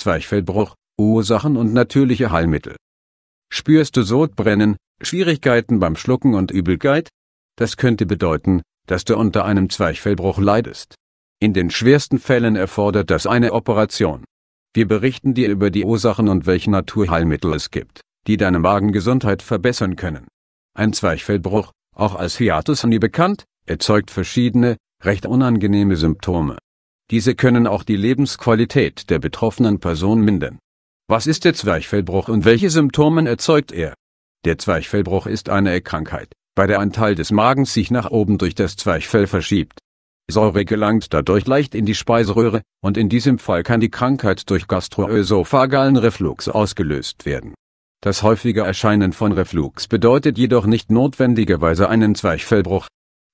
Zwerchfellbruch, Ursachen und natürliche Heilmittel. Spürst du Sodbrennen, Schwierigkeiten beim Schlucken und Übelkeit? Das könnte bedeuten, dass du unter einem Zwerchfellbruch leidest. In den schwersten Fällen erfordert das eine Operation. Wir berichten dir über die Ursachen und welche Naturheilmittel es gibt, die deine Magengesundheit verbessern können. Ein Zwerchfellbruch, auch als Hiatus bekannt, erzeugt verschiedene, recht unangenehme Symptome. Diese können auch die Lebensqualität der betroffenen Person mindern. Was ist der Zwerchfellbruch und welche Symptome erzeugt er? Der Zwerchfellbruch ist eine Erkrankheit, bei der ein Teil des Magens sich nach oben durch das Zwerchfell verschiebt. Säure gelangt dadurch leicht in die Speiseröhre, und in diesem Fall kann die Krankheit durch gastroösophagalen Reflux ausgelöst werden. Das häufige Erscheinen von Reflux bedeutet jedoch nicht notwendigerweise einen Zwerchfellbruch.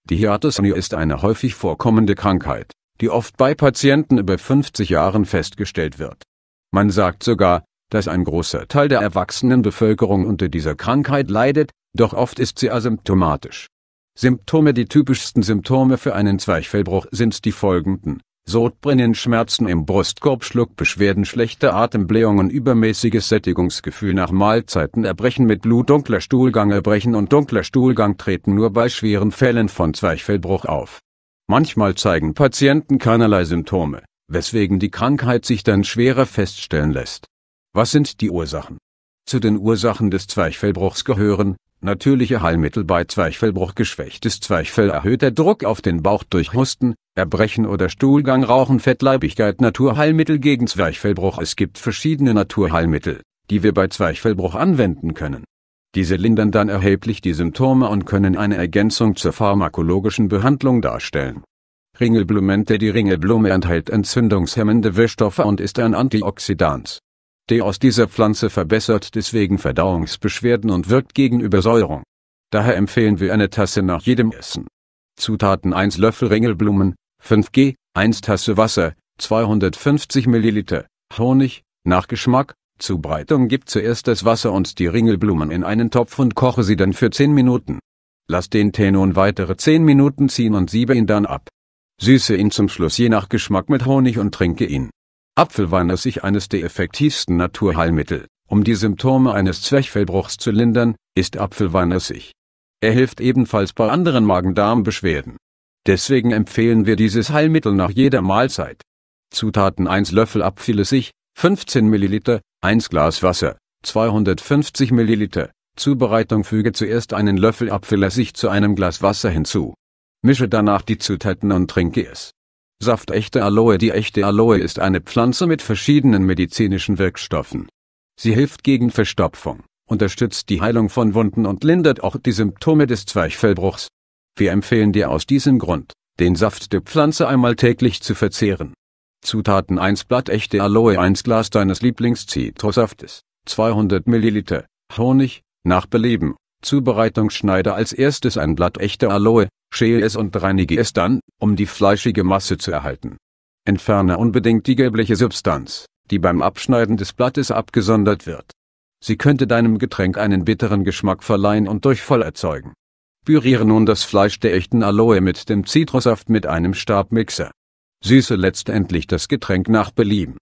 Die Hiatus hernia ist eine häufig vorkommende Krankheit, die oft bei Patienten über 50 Jahren festgestellt wird. Man sagt sogar, dass ein großer Teil der erwachsenen Bevölkerung unter dieser Krankheit leidet, doch oft ist sie asymptomatisch. Symptome Die typischsten Symptome für einen Zwerchfellbruch sind die folgenden. Sodbrennen, Schmerzen im Brustkorb, Schluckbeschwerden, schlechte Atemblähungen, übermäßiges Sättigungsgefühl nach Mahlzeiten, Erbrechen mit Blut, dunkler Stuhlgang, Erbrechen und dunkler Stuhlgang treten nur bei schweren Fällen von Zwerchfellbruch auf. Manchmal zeigen Patienten keinerlei Symptome, weswegen die Krankheit sich dann schwerer feststellen lässt. Was sind die Ursachen? Zu den Ursachen des Zwerchfellbruchs gehören Natürliche Heilmittel bei Zwerchfellbruch Geschwächtes Zwerchfell erhöhter Druck auf den Bauch durch Husten, Erbrechen oder Stuhlgang Rauchen Fettleibigkeit Naturheilmittel gegen Zwerchfellbruch Es gibt verschiedene Naturheilmittel, die wir bei Zwerchfellbruch anwenden können. Diese lindern dann erheblich die Symptome und können eine Ergänzung zur pharmakologischen Behandlung darstellen. Ringelblumente Die Ringelblume enthält entzündungshemmende Wirkstoffe und ist ein Antioxidant Tee aus dieser Pflanze verbessert deswegen Verdauungsbeschwerden und wirkt gegen Übersäuerung. Daher empfehlen wir eine Tasse nach jedem Essen. Zutaten 1 Löffel Ringelblumen, 5g, 1 Tasse Wasser, 250 ml, Honig, Nachgeschmack, Zubereitung Gib zuerst das Wasser und die Ringelblumen in einen Topf und koche sie dann für 10 Minuten. Lass den Tee nun weitere 10 Minuten ziehen und siebe ihn dann ab. Süße ihn zum Schluss je nach Geschmack mit Honig und trinke ihn. Apfelwein ist sich eines der effektivsten Naturheilmittel, um die Symptome eines Zwerchfellbruchs zu lindern, ist Apfelwein Apfelweinessig. Er hilft ebenfalls bei anderen Magen-Darm-Beschwerden. Deswegen empfehlen wir dieses Heilmittel nach jeder Mahlzeit. Zutaten 1 Löffel Apfelessig, 15 ml, 1 Glas Wasser, 250 ml. Zubereitung Füge zuerst einen Löffel Apfelessig zu einem Glas Wasser hinzu. Mische danach die Zutaten und trinke es. Saft echte Aloe Die echte Aloe ist eine Pflanze mit verschiedenen medizinischen Wirkstoffen. Sie hilft gegen Verstopfung, unterstützt die Heilung von Wunden und lindert auch die Symptome des Zwerchfellbruchs. Wir empfehlen dir aus diesem Grund, den Saft der Pflanze einmal täglich zu verzehren. Zutaten 1 Blatt echte Aloe 1 Glas deines Lieblings-Zitrussaftes, 200 ml, Honig, nach Belieben, Zubereitung Schneide als erstes ein Blatt echte Aloe, schäle es und reinige es dann, um die fleischige Masse zu erhalten. Entferne unbedingt die gelbliche Substanz, die beim Abschneiden des Blattes abgesondert wird. Sie könnte deinem Getränk einen bitteren Geschmack verleihen und Durchfall erzeugen. Püriere nun das Fleisch der echten Aloe mit dem Zitrussaft mit einem Stabmixer. Süße letztendlich das Getränk nach Belieben.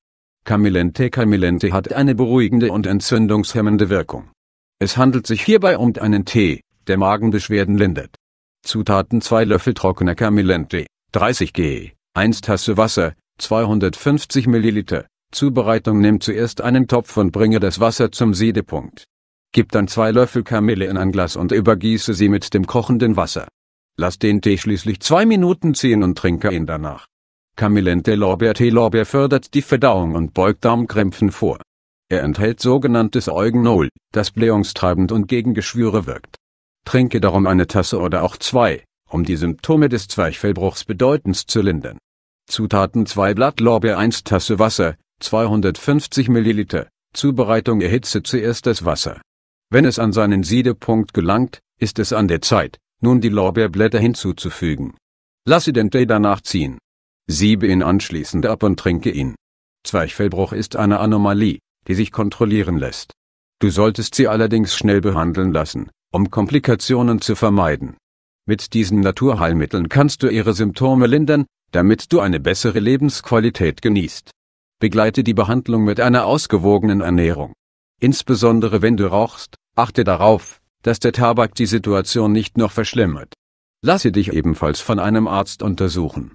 Camillente Camillente hat eine beruhigende und entzündungshemmende Wirkung. Es handelt sich hierbei um einen Tee, der Magenbeschwerden lindert. Zutaten 2 Löffel trockener Camillente, 30 g, 1 Tasse Wasser, 250 ml. Zubereitung Nimm zuerst einen Topf und bringe das Wasser zum Siedepunkt. Gib dann 2 Löffel Kamille in ein Glas und übergieße sie mit dem kochenden Wasser. Lass den Tee schließlich 2 Minuten ziehen und trinke ihn danach. Camillente Lorbeertee Lorbeer fördert die Verdauung und beugt Darmkrämpfen vor. Er enthält sogenanntes Eugenol, das blähungstreibend und gegen Geschwüre wirkt. Trinke darum eine Tasse oder auch zwei, um die Symptome des Zwerchfellbruchs bedeutendst zu lindern. Zutaten 2 Blatt Lorbeer 1 Tasse Wasser, 250 ml. Zubereitung Erhitze zuerst das Wasser. Wenn es an seinen Siedepunkt gelangt, ist es an der Zeit, nun die Lorbeerblätter hinzuzufügen. Lasse den Tee danach ziehen. Siebe ihn anschließend ab und trinke ihn. Zwerchfellbruch ist eine Anomalie, die sich kontrollieren lässt. Du solltest sie allerdings schnell behandeln lassen, um Komplikationen zu vermeiden. Mit diesen Naturheilmitteln kannst du ihre Symptome lindern, damit du eine bessere Lebensqualität genießt. Begleite die Behandlung mit einer ausgewogenen Ernährung. Insbesondere wenn du rauchst, achte darauf, dass der Tabak die Situation nicht noch verschlimmert. Lasse dich ebenfalls von einem Arzt untersuchen.